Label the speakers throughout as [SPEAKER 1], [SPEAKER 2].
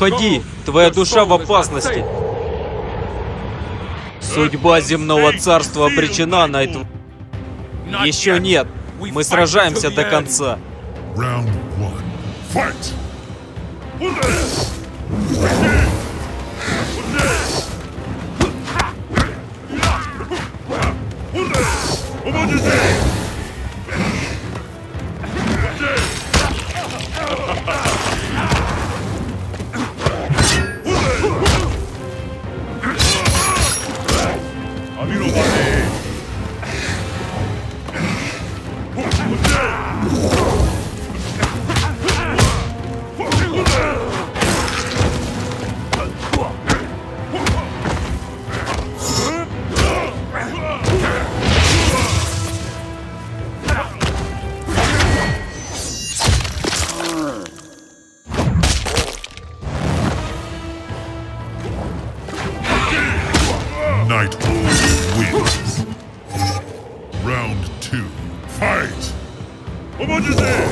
[SPEAKER 1] Уходи, твоя душа в опасности. Судьба земного царства обречена, Найт. Еще нет. Мы сражаемся до конца.
[SPEAKER 2] Round one. Fight! What is it?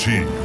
[SPEAKER 2] Team.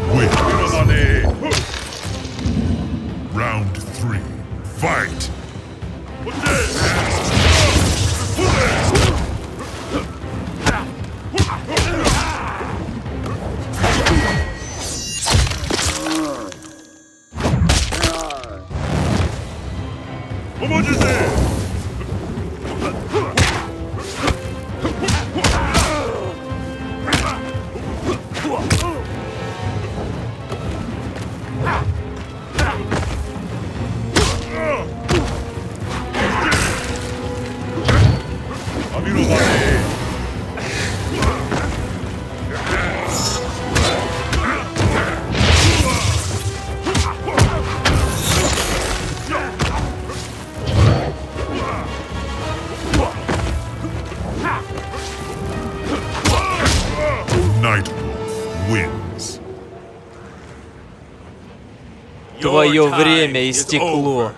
[SPEAKER 1] Твое время истекло.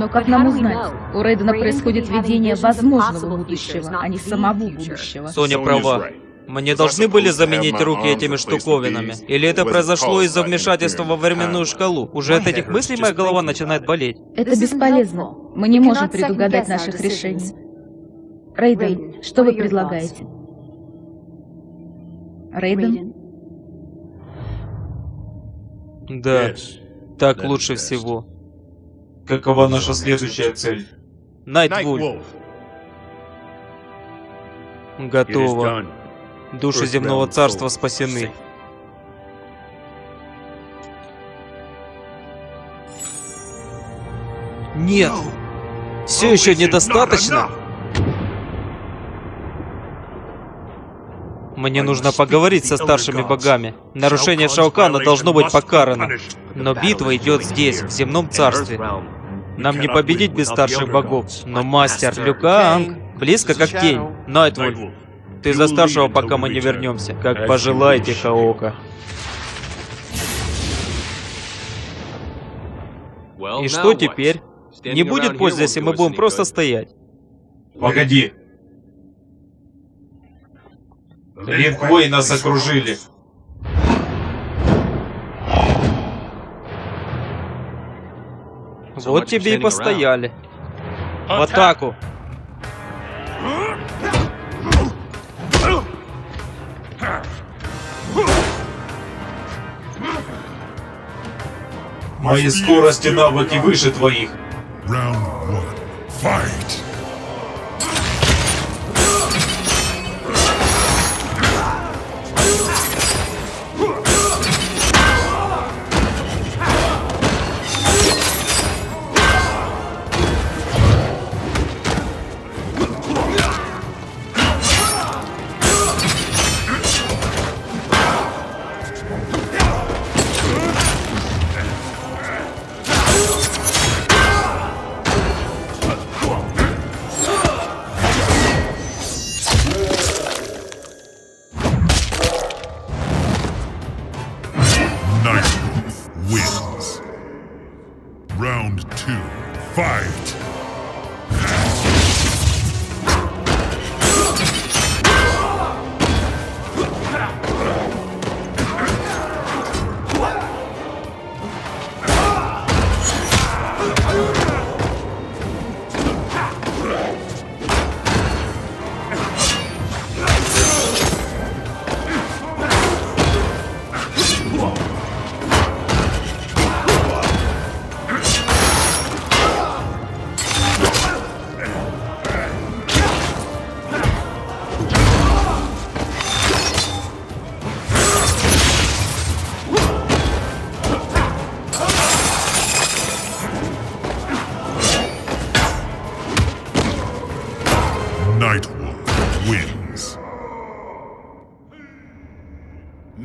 [SPEAKER 3] Но как нам узнать? У Рейдена происходит видение возможного будущего, а не самого будущего.
[SPEAKER 1] Соня права. Мне должны были заменить руки этими штуковинами? Или это произошло из-за вмешательства во временную шкалу? Уже от этих мыслей моя голова начинает болеть.
[SPEAKER 3] Это бесполезно. Мы не можем предугадать наших решений. Рейден, что вы предлагаете? Рейден?
[SPEAKER 1] Да, так лучше всего.
[SPEAKER 4] Какова наша следующая цель?
[SPEAKER 1] Найтвуль, готово. Души земного царства спасены. Нет. Все еще недостаточно. Мне нужно поговорить со старшими богами. Нарушение Шаукана должно быть покарано. Но битва идет здесь, в земном царстве. Нам не победить без старших богов. Но мастер Люканг близко как тень. Найтвульф, ты за старшего, пока мы не вернемся. Как пожелаете, Хаока. И что теперь? Не будет пользы, если мы будем просто стоять.
[SPEAKER 4] Погоди. Линквей нас окружили.
[SPEAKER 1] Вот тебе и постояли. В атаку.
[SPEAKER 4] Мои скорости навыки выше твоих.
[SPEAKER 2] Round one. Fight!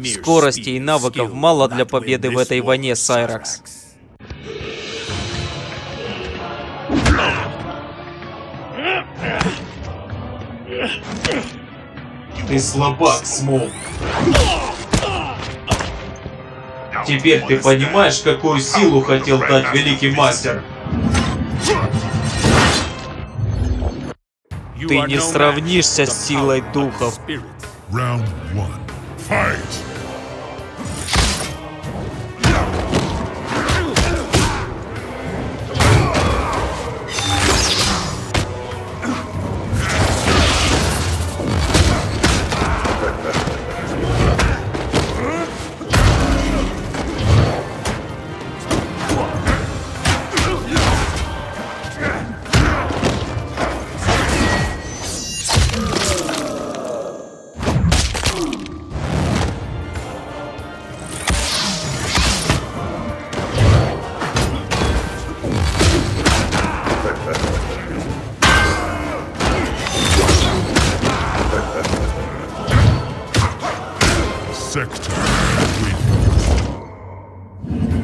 [SPEAKER 1] Скорости и навыков мало для победы в этой войне, Сайракс.
[SPEAKER 4] Ты слабак, Смоук. Теперь ты понимаешь, какую силу хотел дать великий мастер?
[SPEAKER 1] Ты не сравнишься с силой духов.
[SPEAKER 2] Round one. Fight!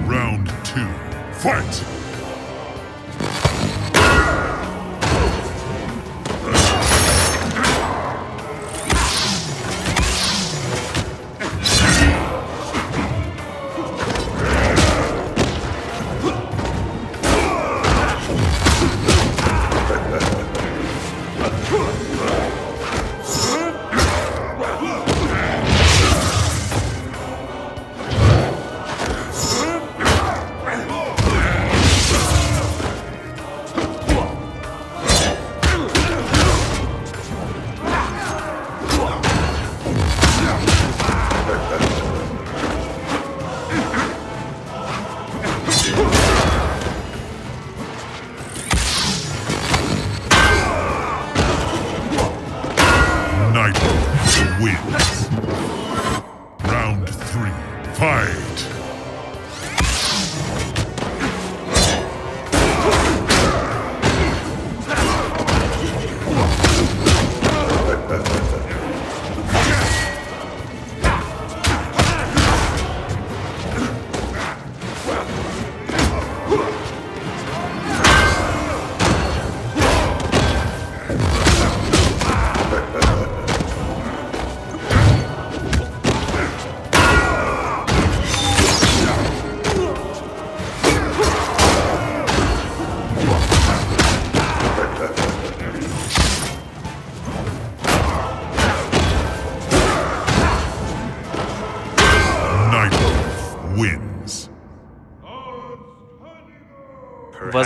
[SPEAKER 2] Round two, fight!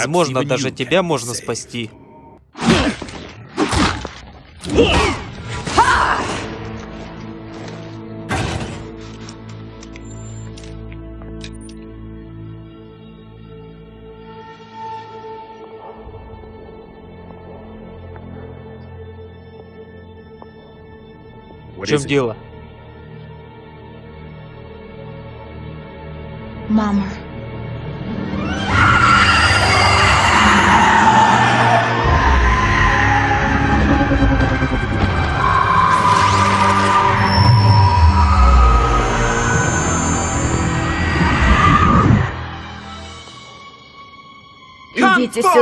[SPEAKER 3] Возможно, даже тебя можно спасти. В чем дело?
[SPEAKER 5] Мама.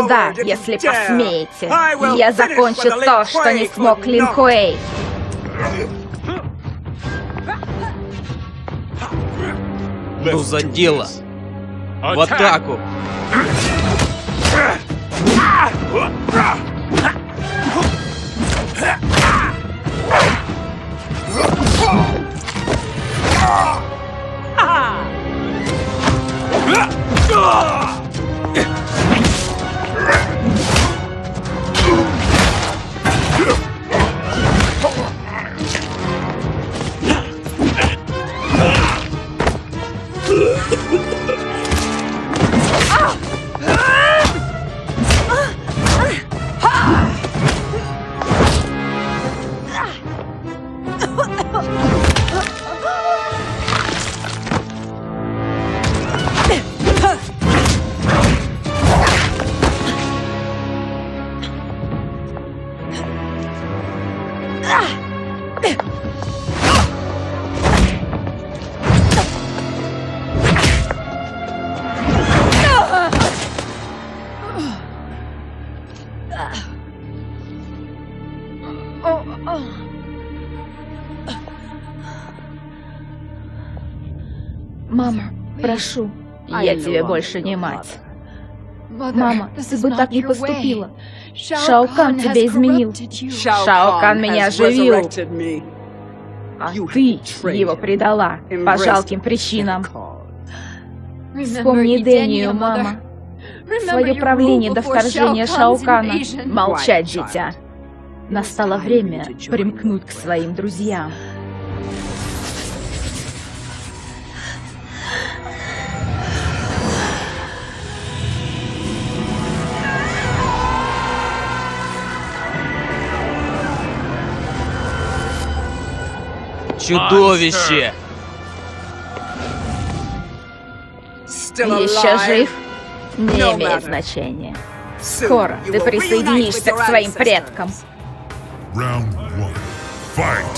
[SPEAKER 5] Сюда, если посмеете. Я закончу то, что не смог Лин Хуэй.
[SPEAKER 3] Ну за дело! В атаку! ハハハハ! Мама, прошу, я тебе больше не мать. Мама, ты бы так не поступила. Шаокан тебя изменил. Шаокан меня оживил. А ты его предала по жалким причинам. Вспомни Дэнию, мама. Свое правление до вторжения Шаокана. Молчать, дитя. Настало время примкнуть к своим друзьям. Чудовище!
[SPEAKER 5] Еще жив? Не имеет значения. Скоро ты присоединишься к своим предкам.
[SPEAKER 2] Round one. Fight!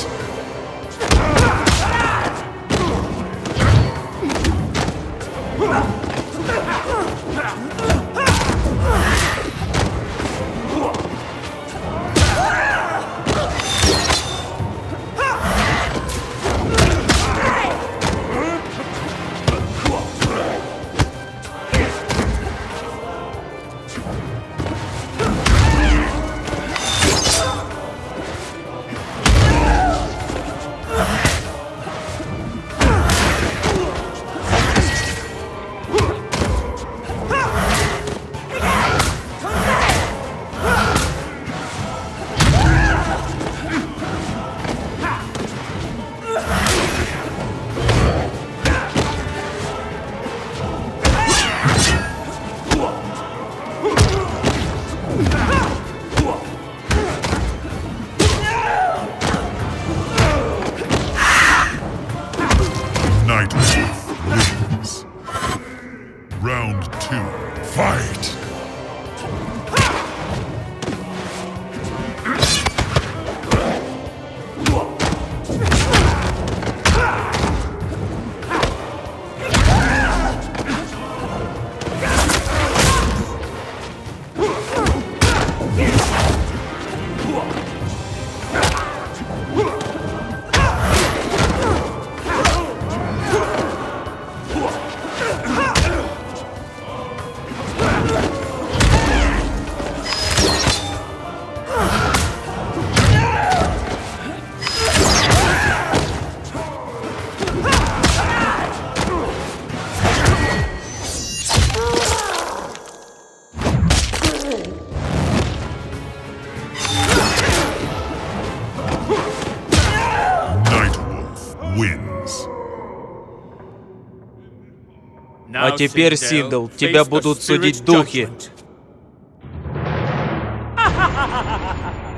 [SPEAKER 1] Теперь, Синдл, тебя будут судить духи.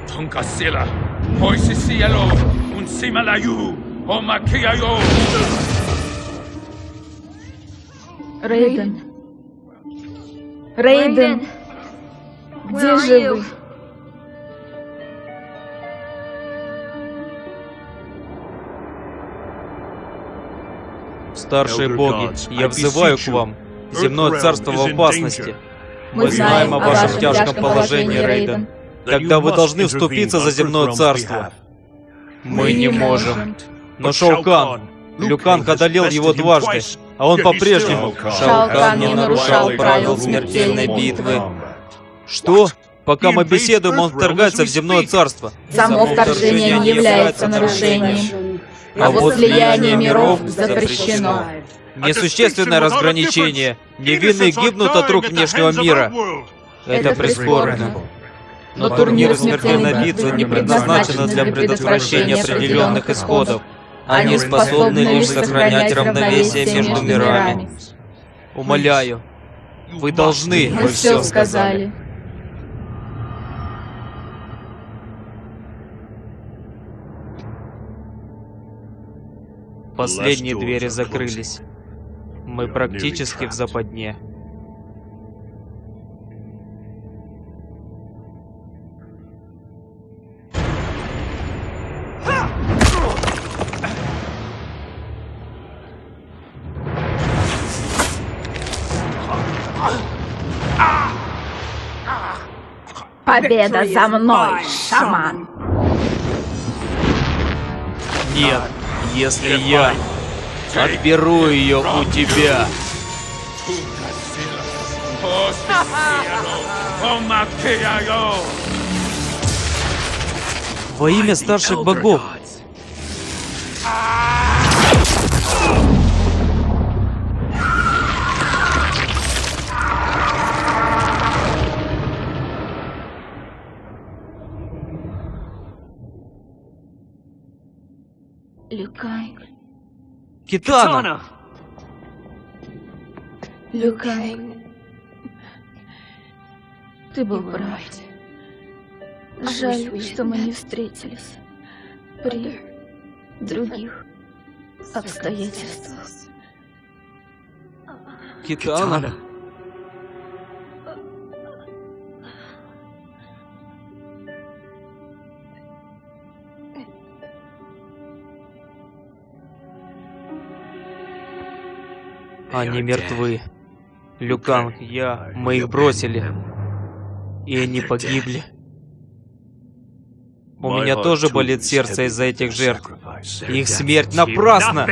[SPEAKER 6] Tonkasila, Moisisielo, Unsimalayu, Omakiayo.
[SPEAKER 3] Рейден. Рейден. Где же вы?
[SPEAKER 1] Старшие боги, я взываю к вам. Земное царство в опасности. Мы знаем о вашем тяжком положении, Рейден. Тогда вы должны вступиться за земное царство. Мы не можем. Но Шаукан, Люкан одолел его дважды, а он по-прежнему... Шаукан не нарушал правил смертельной битвы. Что? Пока мы беседуем, он вторгается в земное царство.
[SPEAKER 3] Само вторжение не является нарушением. А вот слияние миров запрещено.
[SPEAKER 1] Несущественное разграничение. Невинные гибнут от рук внешнего мира. Это прискорбно. Но турниры смертельной битвы не предназначены для предотвращения определенных исходов. Они способны лишь сохранять равновесие между мирами. Умоляю, вы должны.
[SPEAKER 3] Мы все сказали.
[SPEAKER 1] Последние двери закрылись. Мы практически в западне.
[SPEAKER 3] Победа за мной, шаман.
[SPEAKER 1] Нет, если я отберу ее у тебя. Во имя старших богов. Китана!
[SPEAKER 3] Люкай. Ты был прав. Жаль, что мы не встретились при других обстоятельствах.
[SPEAKER 1] Китана! Они мертвы. Люкан, я, мы их бросили. И они погибли. У меня тоже болит сердце из-за этих жертв. Их смерть напрасна!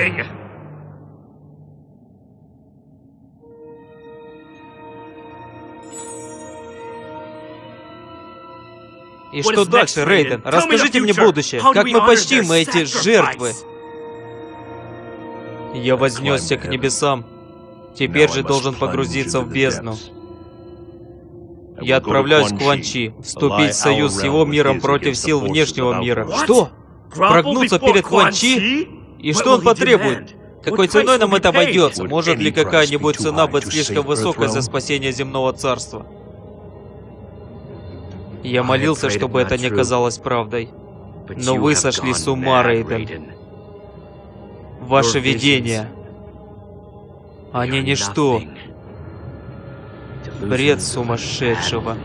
[SPEAKER 1] И что дальше, Рейден? Расскажите мне будущее. Как мы почтим эти жертвы? Я вознесся к небесам. Теперь же должен погрузиться в бездну. Я отправляюсь к Кванчи, вступить в союз с его миром против сил внешнего мира. Что? Прогнуться перед Кванчи? И что он потребует? Какой ценой нам это обойдется? Может ли какая-нибудь цена быть слишком высокой за спасение земного царства? Я молился, чтобы это не казалось правдой. Но вы сошли с ума, Рейден. Ваше видение. Они ничто. Бред сумасшедшего.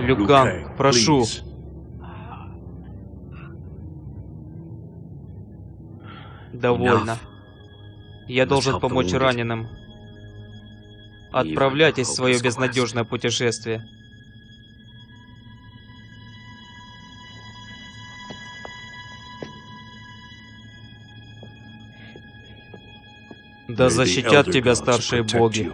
[SPEAKER 1] Люкан, прошу. Довольно. Я должен помочь раненым. Отправляйтесь в свое безнадежное путешествие. Да защитят тебя старшие боги.